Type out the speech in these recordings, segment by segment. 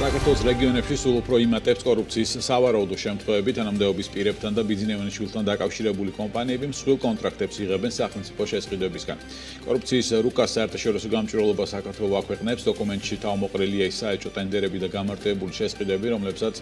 საქართველოს რეგიონებში სულ უფრო იმატებს კორუფციის სავარაუდო შემთხვევები თანამდებობის პირებთან და ბიზნესმენების შვილთან დაკავშირებული კომპანიები მსხვილ კონტრაქტებს იღებენ სახელმწიფო შესყიდვებისგან. კორუფციის რუკას საერთაშორისო გამჭვირვალობა საქართველოს აქვეყნებს დოკუმენტში თავმოყრილია ის საერთო ტენდერები და გამარტივებული შესყიდვები, რომლებსაც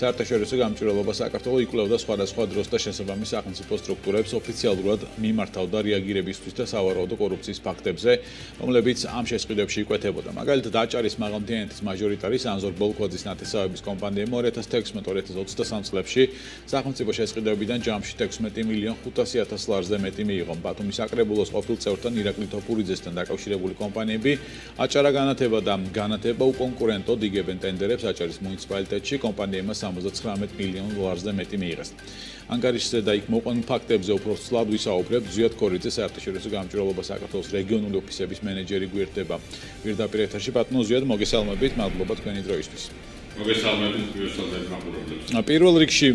საერთაშორისო გამჭვირვალობა საქართველოს იკვლევდა სხვადასხვა დროს და შესაბამის სახელმწიფო სტრუქტურებს ოფიციალურად მიმართავდა რეაგირებისთვის და სავარაუდო კორუფციის ფაქტებზე, რომლებიც ამ შესყიდვებში იკვეთებოდა. მაგალითად, აჭარის მაღალმთიანეთის მაჟორიტარის ანზორ ბოლკოძის ნათესავების კომპანიამ 2016-2023 წლებში სახელმწიფო შესყიდვებიდან ჯამში 16 მილიონ 500 ათას ლარზე მეტი მიიღო. ბათუმის აკრებულოს ყოფილ წევრთან ირაკლი თოფურიძესთან დაკავშირებული კომპანიები აჭარა განათება და განათება უკონკურენტოდ იგებენ ტენდერებს აჭარის მუნიციპალიტეტში კომპანიებმა 79 მილიონ ლარზე მეტი მიიღეს. ანგარიშზე და იქ მოყვანილ ფაქტებზე უფრო ცლად ვისაუბრებ ზიად კორიძე საერთაშორისო გამჭვირვალობა საქართველოს რეგიონული ოფისების მენეჯერი გვერდება. პირდაპირ ეთერში ბატონო ზიად მოგესალმებით, მადლობა თქვენი დროისთვის. მოგესალმებით ვიუსალდეთ მაყურებლებს. პირველ რიგში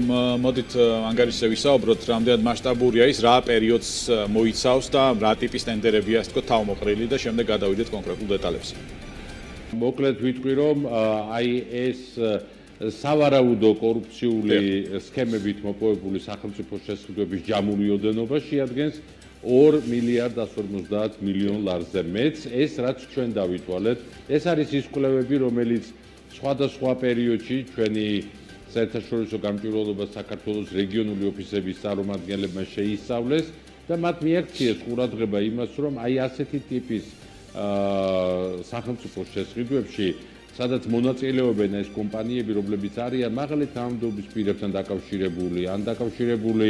მოდით ანგარიშზე ვისაუბროთ, რამდენად მასშტაბურია ის, რა პერიოდს მოიცავს და რა ტიპის ტენდერებია, ასე თქო, თავმოყრილი და შემდეგ გადავიდეთ კონკრეტულ დეტალებზე. მოკლედ ვიტყვი რომ აი ეს სავარაუდო კორუფციული სქემებით მოპოვებული სახელმწიფო შესაძლებლობის ჯამური ოდენობა შეადგენს 2 მილიარდ 150 მილიონ ლარზე მეც. ეს რაც ჩვენ დავითვალეთ ეს არის ის კვლევები რომელიც სხვადასხვა პერიოდში ჩვენი საერთაშორისო გამჭვირვალობა საქართველოს რეგიონული ოფისების წარმომადგენლებმა შეისწავლეს და მათ მიაქციეს ყურადღება იმას რომ აი ასეთი ტიპის აა სახელმწიფო შესყიდვებში სადაც მონაწილეობენ ეს კომპანიები რომლებიც არიან მაღალი თანამდებობის პირებთან დაკავშირებული ან დაკავშირებული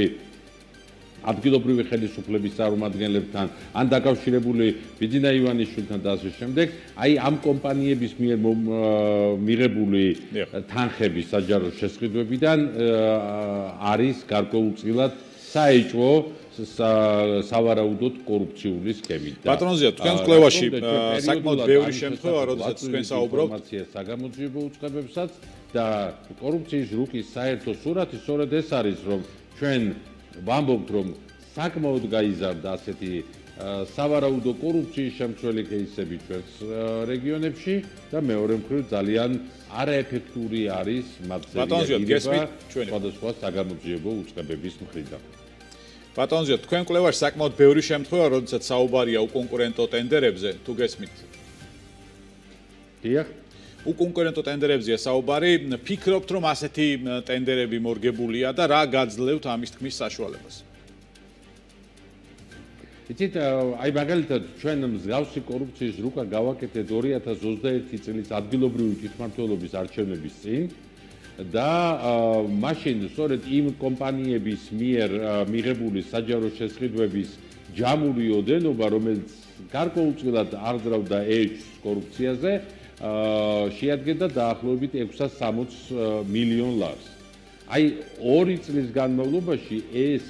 ადგილობრივი ხელისუფლების წარმომადგენლებთან ან დაკავშირებული ბიძინა ივანიშვილთან და ასე შემდეგ, აი ამ კომპანიების მიერ მიღებული თანხების საჯარო შესყიდვებიდან არის გარკვეულწილად საეჭვო სავარაუდოდ კორუფციული სქემით. ბატონოზია, თქვენ კვლევაში საკმაოდ ბევრი შემთხვევაა, როდესაც თქვენ საუბრობთ ინფორმაციასა გამოძიებულ უწყებებსაც და კორუფციის რუკის საერთო სურათი სწორედ ეს არის, რომ ჩვენ ვამბობთ, რომ საკმაოდ გაიზარდა ასეთი სავარაუდო კორუფციის შემცველი кейსები ჩვენს რეგიონებში და მეორე მხრივ ძალიან არაეფექტური არის მათზე გადაღება სხვადასხვა საგამოძიებო უწყებების მხრიდან. ბატონზია, თქვენ კვლევაში საკმაოდ ბევრი შემთხვევა, როდესაც საუბარია უკონკურენტო ტენდერებზე, თუ გესმით? დიახ. უკონკურენტო ტენდერებზია საუბარი, ფიქრობთ რომ ასეთი ტენდერები მორგებულია და რა გაძლევთ ამის თქმის საშუალებას? იცით, აი მაგალითად ჩვენ მსგავსი კორუფციის რუკა გავაკეთეთ 2021 წლის ადგილობრივი თვითმმართველობის არჩევნების წინ და მაშინ სწორედ იმ კომპანიების მიერ მიღებული საჯარო შესყიდვების ჯამური ოდენობა, რომელიც გარკვეულწილად არძრავდა ეჭს კორუფციაზე, შეადგენდა დაახლოებით 660 მილიონ ლარს. აი 2 წლის განმავლობაში ეს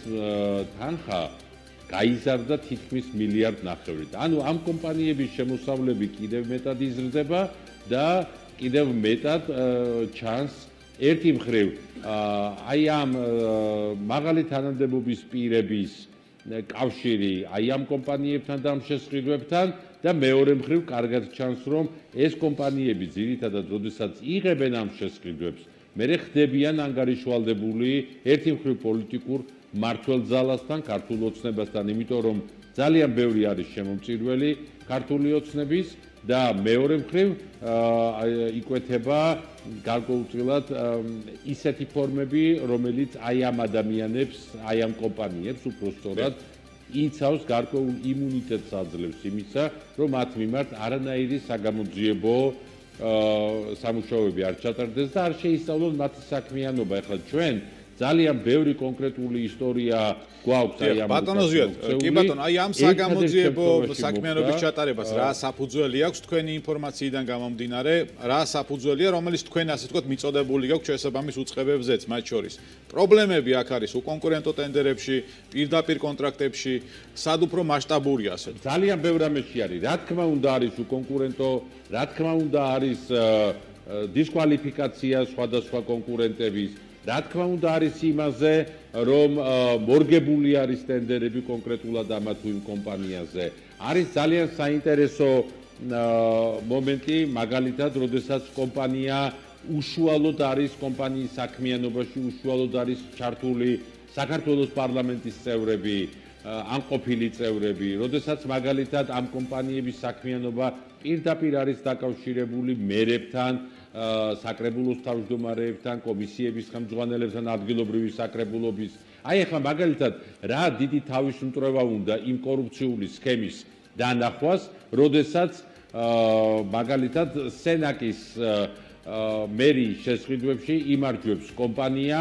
თანხა გაიზარდა თითქმის მილიარდ ნახევრით. ანუ ამ კომპანიების შემოსავლები კიდევ მეტად იზრდება და კიდევ მეტად ჩანს ერთი მხრივ აი ამ მაღალი თანამდებობის პირების კავშირი აი ამ კომპანიებთან და ამ შესყიდვებთან და მეორე მხრივ კარგად ჩანს რომ ეს კომპანიები ძირითადად როდესაც იღებენ ამ შესყიდვებს მე ხდებიან ანგარიშვალდებული ერთი მხრივ პოლიტიკურ მართლ ძალასთან ქართულ ოცნებასთან იმიტომ რომ ძალიან ბევრი არის შემომწირველი ქართული ოცნების და მეორე მხრივ იკვეთება გარკვეულწილად ისეთი ფორმები, რომელიც აი ამ ადამიანებს, აი ამ კომპანიებს უფრო სწორად იცავს გარკვეულ იმუნიტეტს აძლევს იმისა, რომ მათ მიმართ არანაირი საგამოძიებო სამუშაოები არ ჩატარდეს და არ შეისწავლონ მათი საქმიანობა. ეხლა ჩვენ ძალიან ბევრი კონკრეტული ისტორია გვაქვს აი ამ ბატონოზიათ კი ბატონო აი ამ საგამოძიებო საქმიანობის ჩატარებას რა საფუძველი აქვს თქვენი ინფორმაციიდან გამომდინარე? რა საფუძველია რომელიც თქვენ ასე ვთქვათ მიწოდებული გაქვს შესაბამის უწყებებზეც მათ შორის? პრობლემები აქ არის უკონკურენტო ტენდერებში პირდაპირ კონტრაქტებში სად უფრო მასშტაბურია ასე ძალიან ბევრი ამაში არის. რა თქმა უნდა არის უკონკურენტო რა თქმა უნდა არის დისკვალიფიკაცია სხვადასხვა კონკურენტების რა თქმა უნდა არის იმაზე რომ მორგებული არის ტენდერები კონკრეტულად ამა თუ იმ კომპანიაზე. არის ძალიან საინტერესო მომენტი მაგალითად როდესაც კომპანია უშუალოდ არის კომპანიის საქმიანობაში, უშუალოდ არის ჩართული საქართველოს პარლამენტის წევრები, ან ყოფილი წევრები, როდესაც მაგალითად ამ კომპანიების საქმიანობა პირდაპირ არის დაკავშირებული მერებთან, საკრებულოს თავმჯდომარეებთან, კომისიების ხელმძღვანელებთან, ადგილობრივი საკრებულობის. აი ახლა მაგალითად რა დიდი თავისუფლება უნდა იმ კორუფციული სქემის დანახვას, როდესაც მაგალითად სენაკის მერიის შესყიდვებში იმარჯვებს კომპანია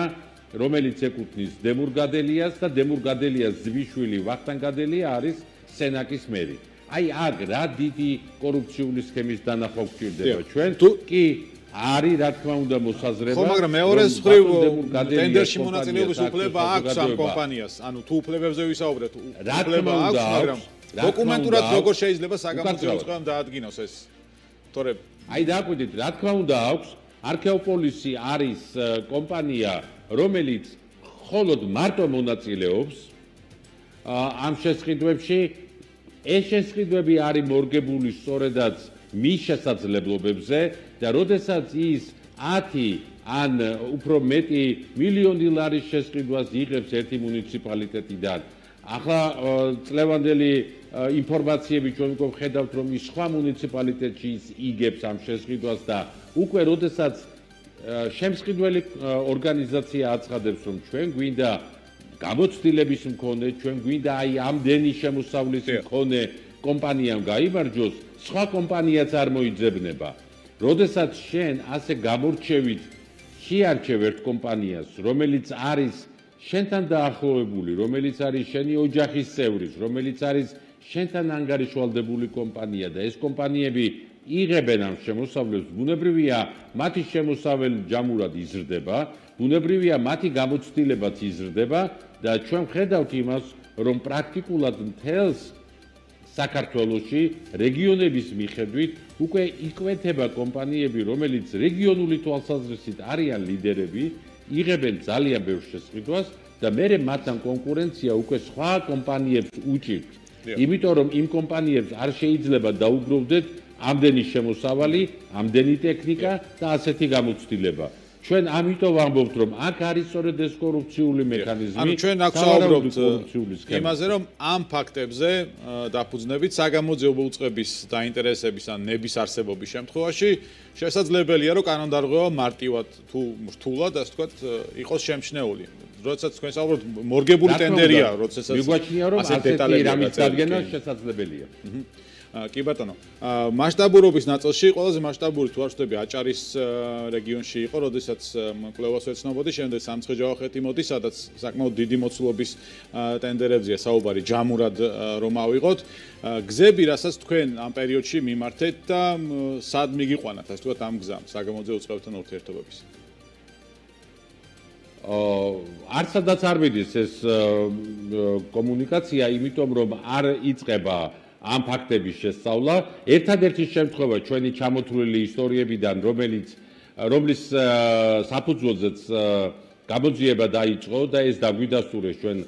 რომელიც ეკუთვნის დემურ გადელიას და დემურ გადელიას ძვიშვილი ვახტანგ გადელია არის სენაკის მერი. აი აქ რა დიდი კორუფციული სქემის დანახვა გვჭირდება ჩვენ? კი არის რა თქმა უნდა მოსაზრება. ხო, მაგრამ მეორე მხრივ ტენდერში მონაწილეობის უფლება აქვს ამ კომპანიას. ანუ თუ უფლებებზე ვისაუბრეთ, უფლება აქვს, მაგრამ დოკუმენტურად როგორ შეიძლება საგამოძიებო წყამ დაადგინოს ეს? თორე აი დააკვირდით, რა თქმა უნდა აქვს არქეოპოლისი არის კომპანია რომელიც მხოლოდ მარტო მონაწილეობს ამ შესყიდვებში ეს შესყიდვები არის მორგებული სწორედაც მის შესაძლებლობებზე და როდესაც ის 10 ან უფრო მეტი მილიონი ლარის შესყიდვას იღებს ერთი მუნიციპალიტეტიდან. ახლა წლევანდელი ინფორმაციები ჩვენ უკვე ხედავთ რომ ის სხვა მუნიციპალიტეტში იგებს ამ შესყიდვას და უკვე როდესაც შემსყიდველი ორგანიზაცია აცხადებს რომ ჩვენ გვინდა გამოცდილების მქონე ჩვენ გვინდა აი ამდენი შემოსავლის მქონე კომპანიამ გაიმარჯოს სხვა კომპანიაც არ მოიძებნება როდესაც შენ ასე გამორჩევით შეარჩევ ერთ კომპანიას რომელიც არის შენთან დაახლოებული რომელიც არის შენი ოჯახის წევრი რომელიც არის შენთან ანგარიშვალდებული კომპანია და ეს კომპანიები იღებენ ამ შემოსავლებს, ბუნებრივია, მათი შემოსაველი ჯამურად იზრდება, ბუნებრივია, მათი გამოცდილებაც იზრდება და ჩვენ ხედავთ იმას, რომ პრაქტიკულად მთელს საქართველოში რეგიონების მიხედვით უკვე იკვეთება კომპანიები, რომელიც რეგიონული თვალსაზრისით არიან ლიდერები, იღებენ ძალიან ბევრ შესყიდვას და მე მათთან კონკურენცია უკვე სხვა კომპანიებს უჭირთ. იმიტომ რომ იმ კომპანიებს არ შეიძლება დაუბრუნდეთ ამდენი შემოსავალი, ამდენი ტექნიკა და ასეთი გამოცდილება. ჩვენ ამიტომ ვამბობთ, რომ აქ არის სწორედ ეს კორუფციული მექანიზმი. ანუ ჩვენ აქ საუბრობთ იმაზე, რომ ამ ფაქტებზე დაფუძნებით საგამოძიებო უწყების დაინტერესების ან ნების არსებობის შემთხვევაში შესაძლებელია, რომ კანონდარღვევა მარტივად თუ რთულად, ასე ვთქვათ, იყოს შემჩნეული. როდესაც თქვენ საუბრობთ მორგებული ტენდერია, როდესაც მიგვაჩნია, რომ ასეთი რამის დადგენა შესაძლებელია. აჰა კი ბატონო. მასშტაბურობის ნაწილში ყველაზე მასშტაბური თუ არ ვშტები აჭარის რეგიონში იყო, როდესაც კლევას ეცნობოდი, შემდეგ სამცხე-ჯავახეთი მოდი, სადაც საკმაოდ დიდი მოცულობის ტენდერებზია საუბარი ჯამურად რომ ავიღოთ. გზები, რასაც თქვენ ამ პერიოდში მიმართეთ და სად მიგიყვანათ, ასე ვთქვათ, ამ გზამ, საგამოძიებო უწყებთან ურთიერთობების. აა არცადაც არ მიდის ეს კომუნიკაცია, იმიტომ რომ არ იწება ამ ფაქტების შესწავლა. ერთადერთი შემთხვევა ჩვენი ჩამოთვლილი ისტორიებიდან რომელიც რომლის საფუძველზეც გამოძიება დაიწყო და ეს დაგვიდასტურეს ჩვენ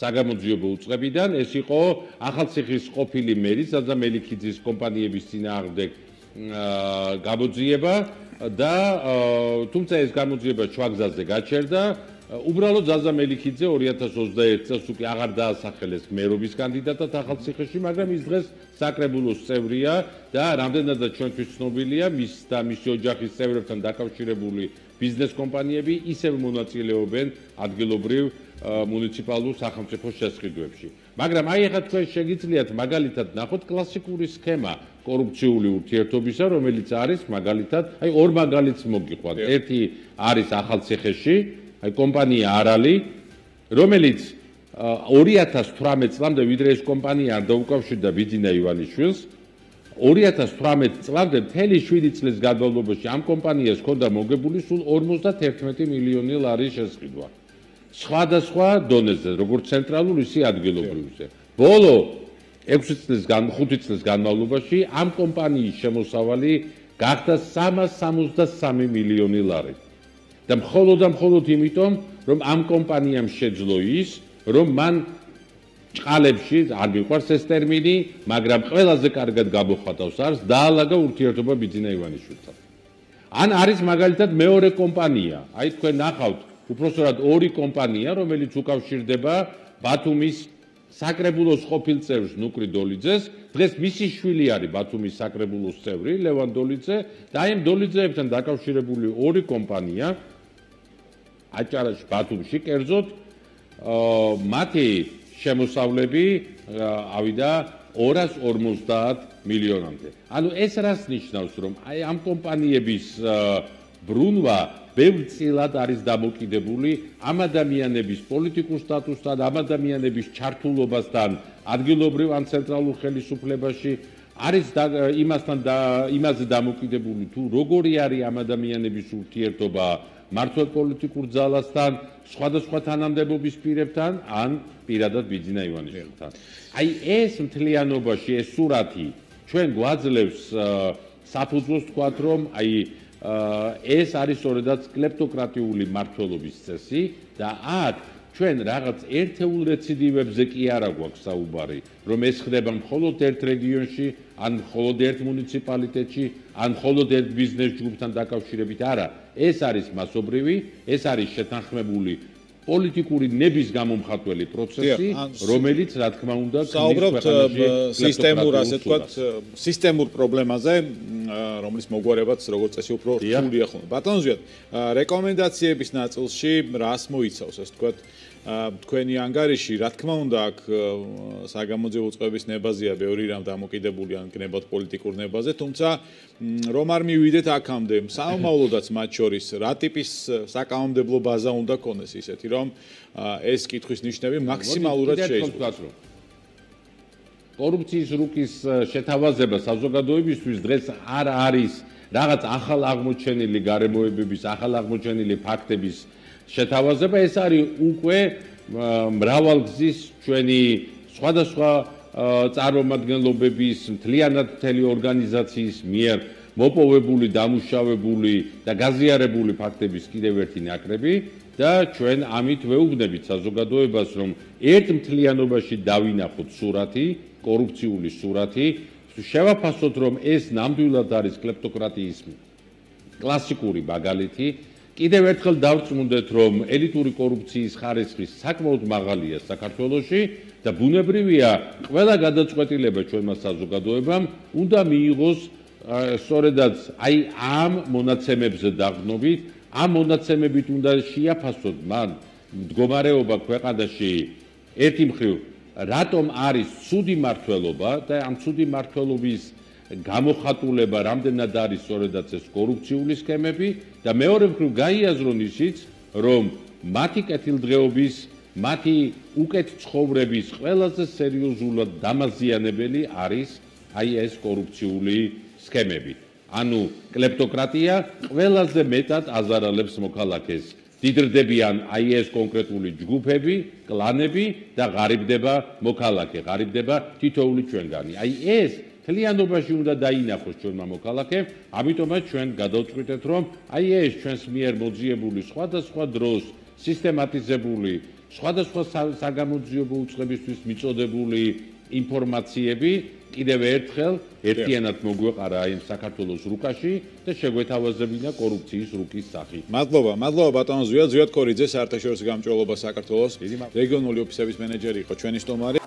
საგამოძიებო უწყებიდან ეს იყო ახალციხის ყოფილი მერი საძა მელიქიძის კომპანიების წინააღმდეგ გამოძიება და თუმცა ეს გამოძიება ჩვაგზაზე გაჩერდა უბრალოდ ზაზა მელიქიძე 2021 წელს უკვე აღარ დაასახელეს მერობის კანდიდატად ახალციხეში, მაგრამ ის დღეს საკრებულოს წევრია და რამდენადაც ჩვენთვის ცნობილია, მის და მისი ოჯახის წევრებთან დაკავშირებული ბიზნეს კომპანიები ისევ მონაწილეობენ ადგილობრივ მუნიციპალურ სახელმწიფო შესყიდვებში. მაგრამ აი ახლა თქვენ შეგიძლიათ მაგალითად ნახოთ კლასიკური სქემა კორუფციული ურთიერთობისა, რომელიც არის მაგალითად, აი ორ მაგალითს მოგიყვანთ. ერთი არის ახალციხეში, კომპანია არალი რომელიც 2018 წლამდე ვიდრე ეს კომპანია არ დაუკავშირდა ბიძინა ივანიშვილს 2018 წლამდე მთელი 7 წლის განმავლობაში ამ კომპანიას ჰქონდა მოგებული სულ 51 მილიონი ლარის შესყიდვა. სხვადასხვა დონეზე როგორც ცენტრალურ ისე ადგილობრივზე ბოლო 6 წლის გან 5 წლის განმავლობაში ამ კომპანიის შემოსავალი გახდა 363 მილიონი ლარი და მხოლოდ და მხოლოდ იმიტომ, რომ ამ კომპანიამ შეძლო ის, რომ მან ჭყალებში, არ მიყვარს ეს ტერმინი, მაგრამ ყველაზე კარგად გამოხატავს არს დაალაგა ურთიერთობა ბიძინა ივანიშვილთან. ან არის მაგალითად მეორე კომპანია. აი თქვენ ნახავთ, უпроსორად ორი კომპანია, რომელიც უკავშირდება ბათუმის საკრებულოს ყოფილ წევრს ნუკრი დოლიძეს, დღეს მისი შვილი არის ბათუმის საკრებულოს წევრი ლევან დოლიძე და აი ამ დოლიძეებთან დაკავშირებული ორი კომპანია აჭარაში ბათუმში კერძოდ მათი შემოსავლები ავიდა 250 მილიონამდე. ანუ ეს რას ნიშნავს, რომ აი ამ კომპანიების ბრუნვა ბევრწილად არის დამოკიდებული ამ ადამიანების პოლიტიკურ სტატუსთან, ამ ადამიანების ჩართულობასთან ადგილობრივ ან ცენტრალურ ხელისუფლებაში არის იმასთან და იმაზე დამოკიდებული თუ როგორი არის ამ ადამიანების ურთიერთობა მართლ პოლიტიკურ ძალასთან, სხვადასხვა თანამდებობის პირებთან ან პირადად ბიძინა ივანიშვილთან. აი ეს მთლიანობაში ეს სურათი ჩვენ გვაძლევს საფუძვლს თქვათ რომ აი ეს არის სწორედაც კლეპტოკრატიული მართლობის წესი და აქ ჩვენ რაღაც ერთეულ რეციდივებზე კი არა გვაქვს საუბარი, რომ ეს ხდება მხოლოდ ერთ რეგიონში, ან მხოლოდ ერთ მუნიციპალიტეტში, ან მხოლოდ ერთ ბიზნეს ჯგუფთან დაკავშირებით, არა, ეს არის მასობრივი, ეს არის შეთანხმებული პოლიტიკური ნების გამომხატველი პროცესი, რომელიც რა თქმა უნდა საუბრობთ სისტემურ ასე ვთქვათ, სისტემურ პრობლემაზე, რომლის მოგვარებაც როგორც წესი უფრო რთულია ხოლმე. ბატონ ზვიად, რეკომენდაციების ნაწილში რას მოიცავს ასე ვთქვათ? თქვენი ანგარიში, რა თქმა უნდა, აქ საგამოძიებო წყების ნებაზია ბევრი რამ დამოკიდებული ან კნებად პოლიტიკურ ნებაზე, თუმცა რომ არ მივიდეთ აქამდე, სამომავლოდაც მათ შორის რა ტიპის საკანონმდებლო ბაზა უნდა ქონდეს ისეთი, რომ ეს კითხვის ნიშნები მაქსიმალურად შეიძლება. კორუფციის რუკის შეთავაზება საზოგადოებისთვის დღეს არ არის რაღაც ახალ აღმოჩენილი გარემოებების, ახალ აღმოჩენილი ფაქტების შეთავაზება ეს არის უკვე მრავალგზის ჩვენი სხვადასხვა წარმომადგენლობების მთლიანად მთელი ორგანიზაციის მიერ მოპოვებული, დამუშავებული და გაზიარებული ფაქტების კიდევ ერთი ნაკრები და ჩვენ ამით ვეუბნებით საზოგადოებას, რომ ერთ მთლიანობაში დავინახოთ სურათი, კორუფციული სურათი, შევაფასოთ, რომ ეს ნამდვილად არის კლეპტოკრატიის კლასიკური მაგალითი, კიდევ ერთხელ დავწმუნდეთ, რომ ელიტური კორუფციის ხარისხი საკმაოდ მაღალია საქართველოში და ბუნებრივია, ყველა გადაწყვეტილება ჩვენმა საზოგადოებამ უნდა მიიღოს სწორედაც აი ამ მონაცემებზე დაღნობით, ამ მონაცემებით უნდა შეაფასოთ მან მდგომარეობა ქვეყანაში. ერთი მხრივ რატომ არის ცუდი მართლობა და ამ ცუდი მართლობის გამოხატულება რამდენად არის სწორედაც ეს კორუფციული სქემები და მეორე მხრივ გაიაზრონ ისიც რომ მათი კეთილდღეობის მათი უკეთ ცხოვრების ყველაზე სერიოზულად დამაზიანებელი არის აი ეს კორუფციული სქემები ანუ კლეპტოკრატია ყველაზე მეტად აზარალებს მოქალაქეს დიდრდებიან აი ეს კონკრეტული ჯგუფები, კლანები და ღარიბდება მოქალაქე, ღარიბდება თითოეული ჩვენგანი. აი ეს თლიანობაში უნდა დაინახოს ჩვენმა მოქალაქემ, ამიტომაც ჩვენ გადავწყვიტეთ, რომ აი ეს ჩვენს მიერ მოძიებული სხვადასხვა დროს სისტემატიზებული სხვადასხვა საგამოძიებო უწყებისთვის მიწოდებული ინფორმაციები კიდევ ერთხელ ერთიანად მოგვეყარა აი საქართველოს რუკაში და შეგვეთავაზებინა კორუფციის რუკის სახით. მადლობა, მადლობა ბატონო ზვიად ზვიად კორიძე საერთაშორისო გამჭოლობა საქართველოს რეგიონული ოფისების მენეჯერი იყო ჩვენი სტუმარი.